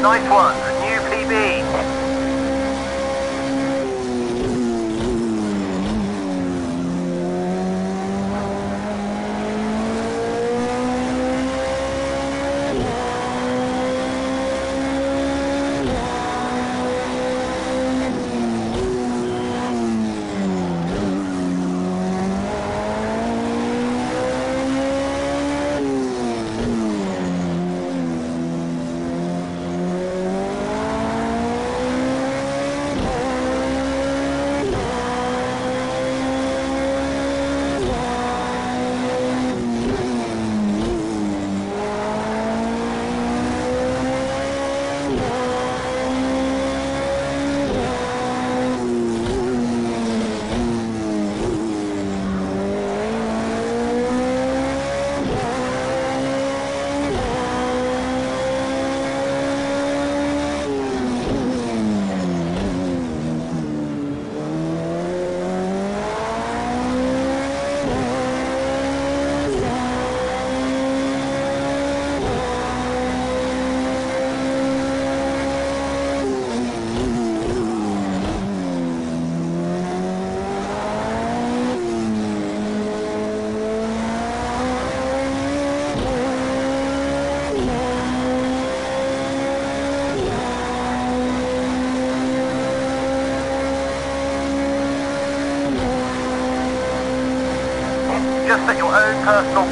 Nice one,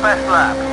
first lap.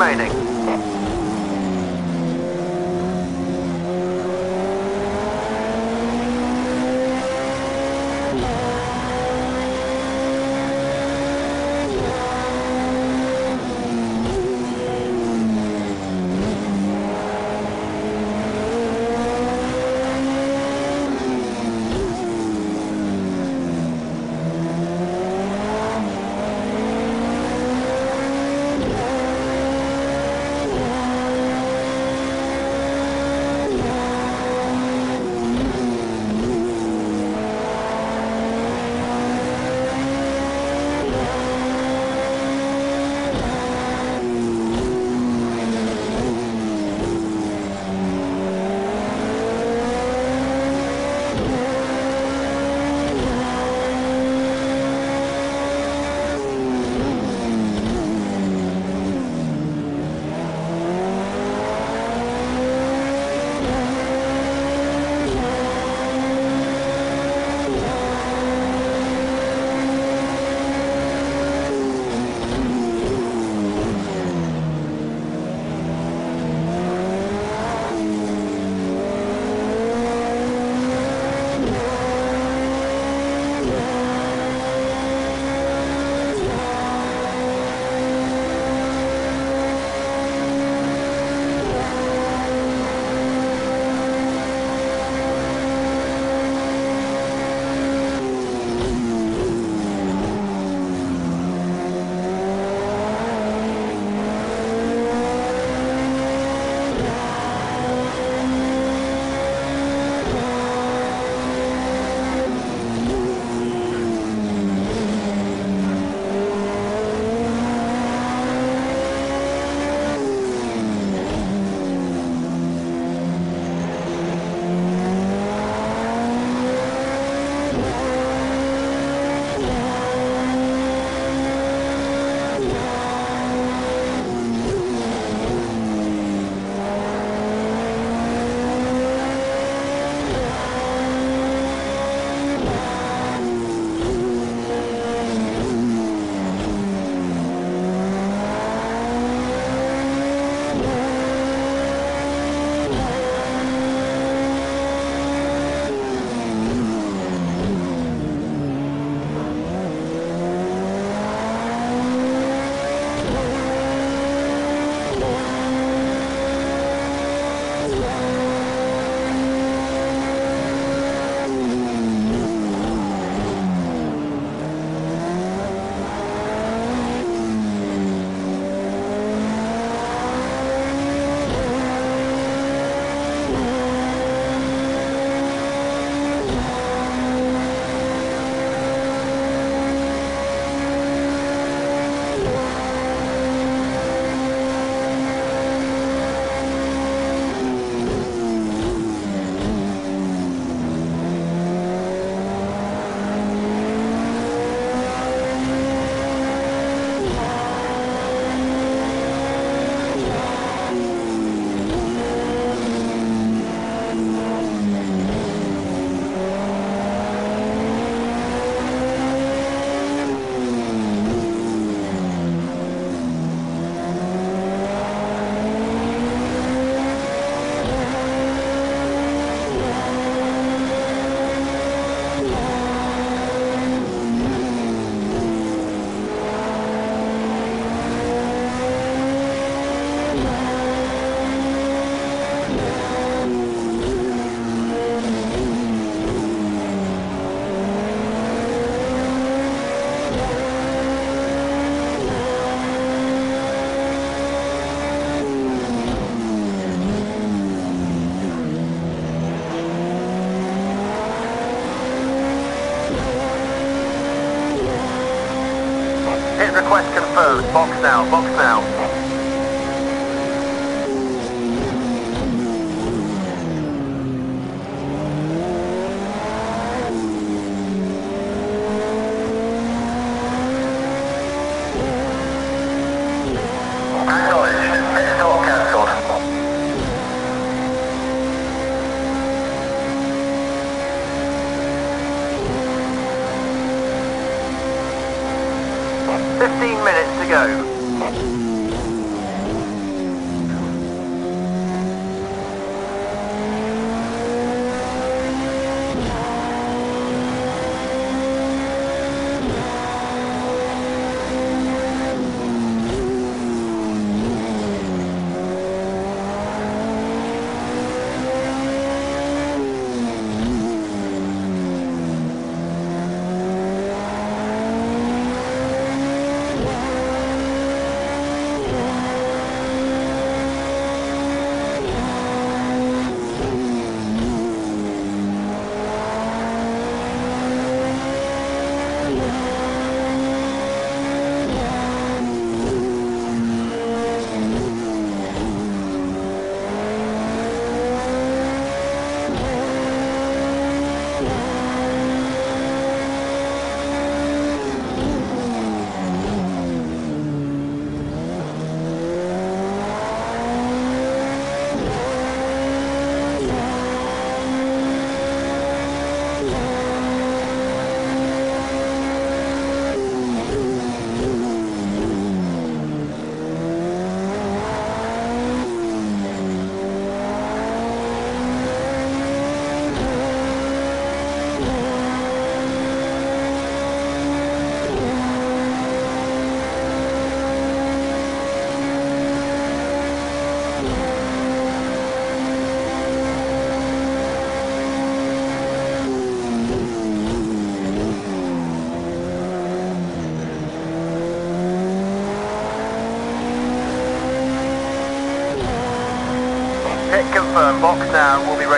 Remaining. Request confirmed. Box now, box now.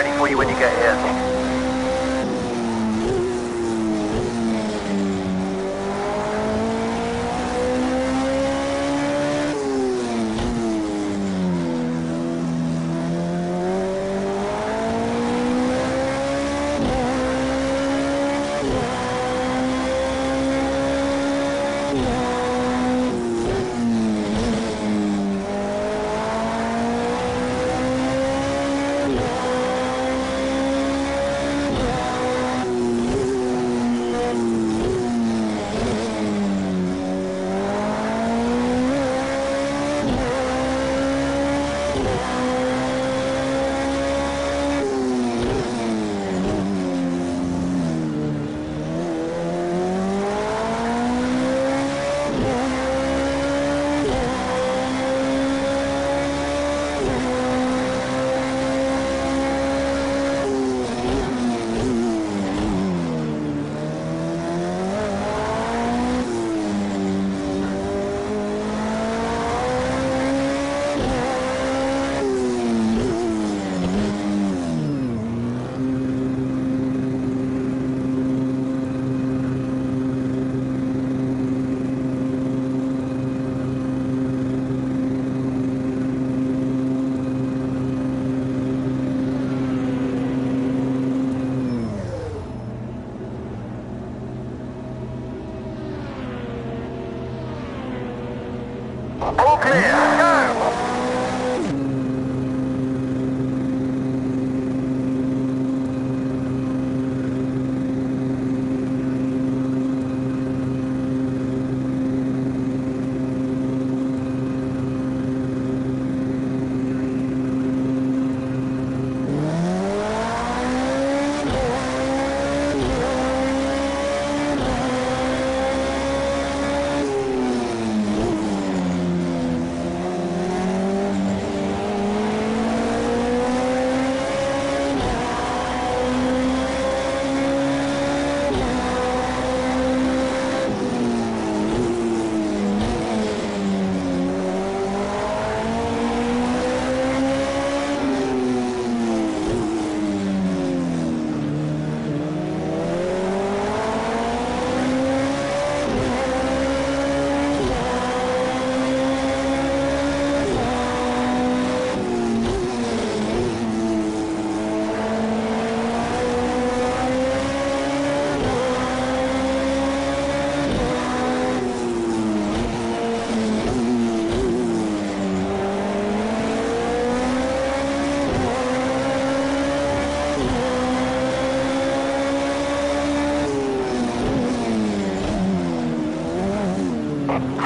Ready for you when you get here.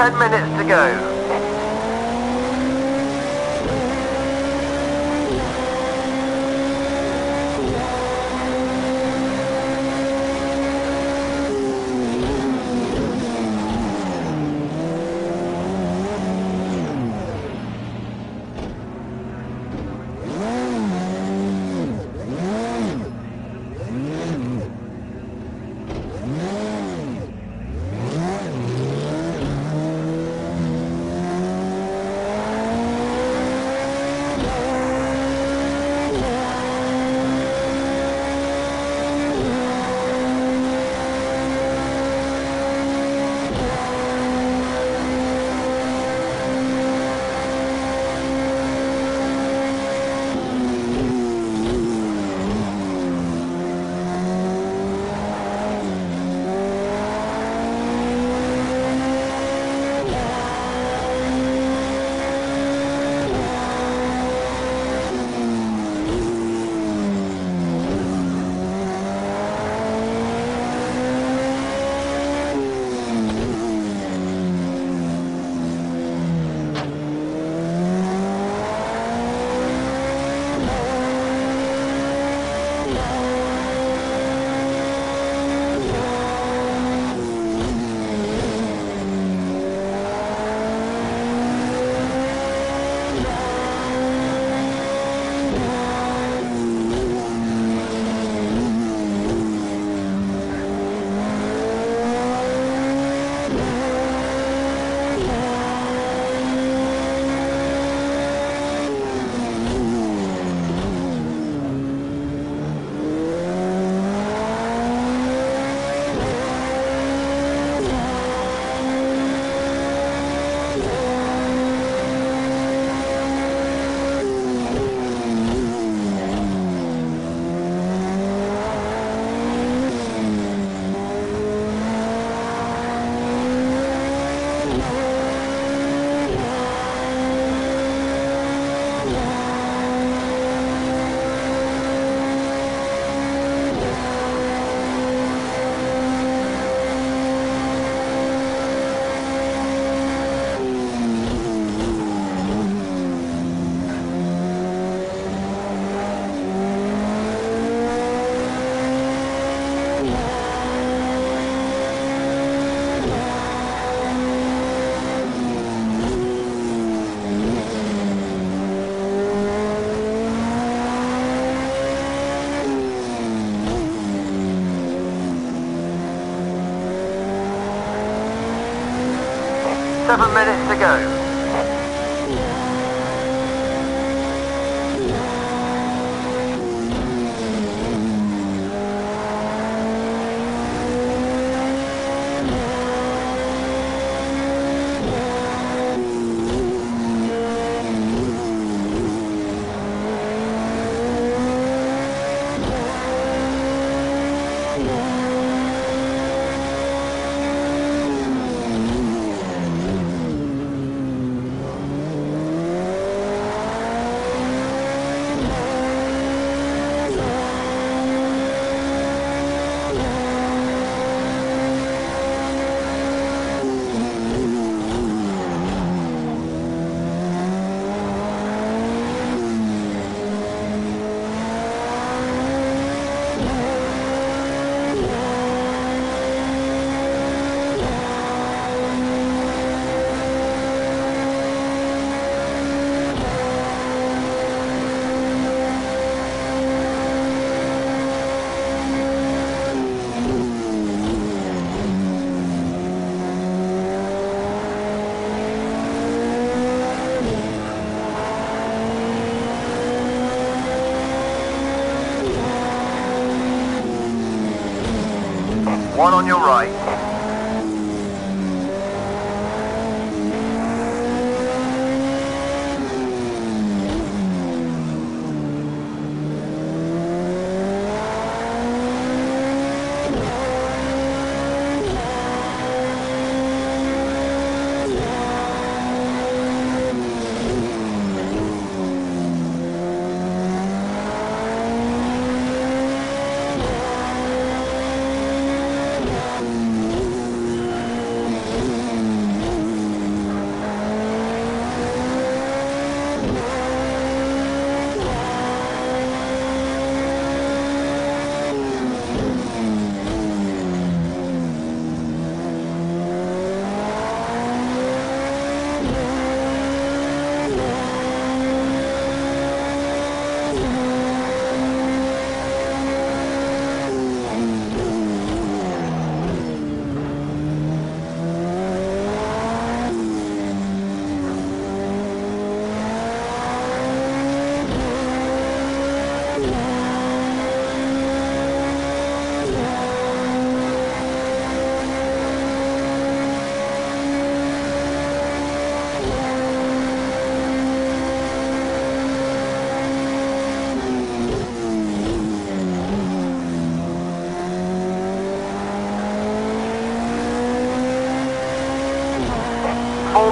10 minutes to go. Seven minutes to go.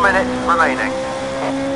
Minutes remaining.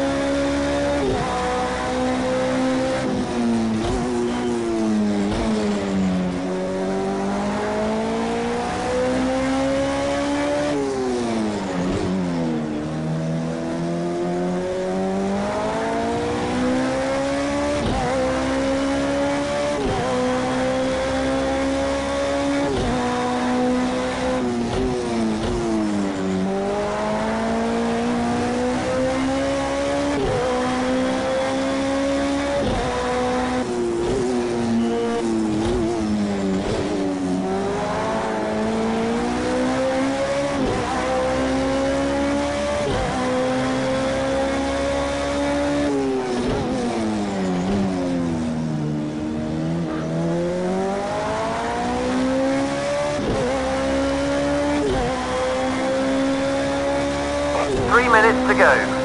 Three minutes to go.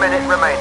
Minute remaining.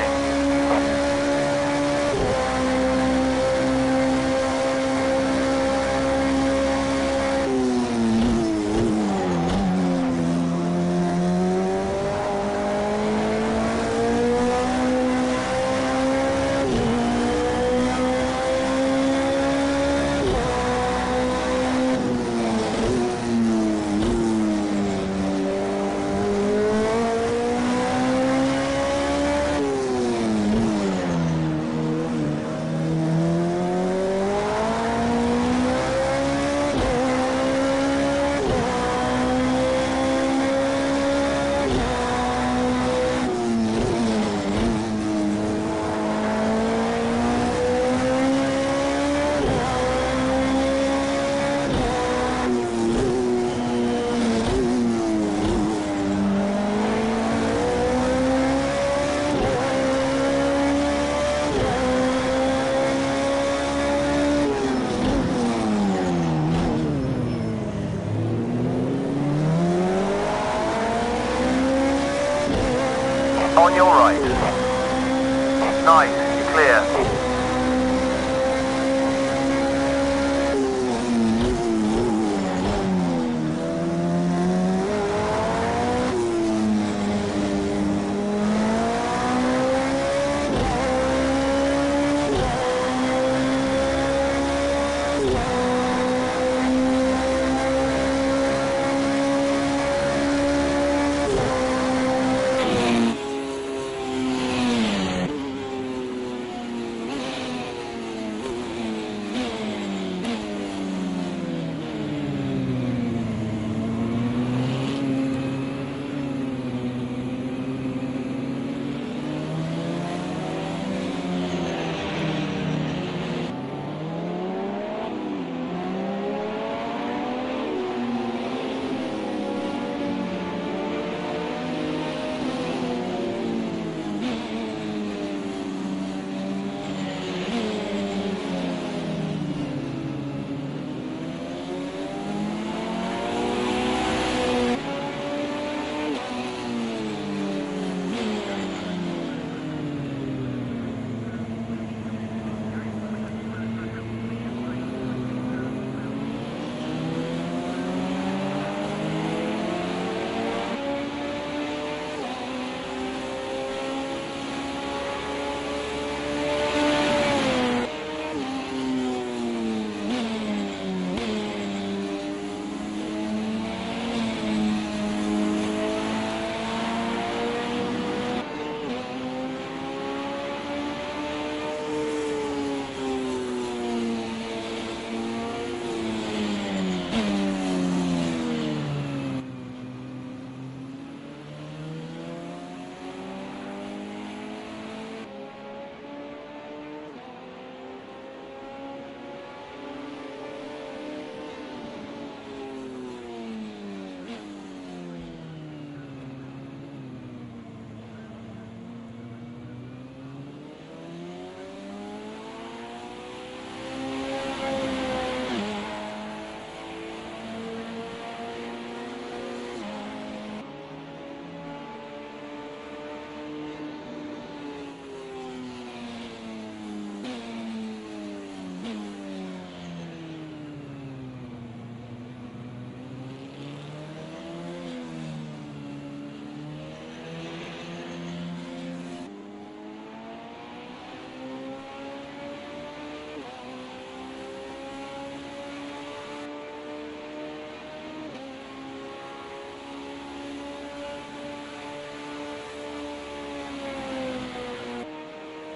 On your right. Nice, clear.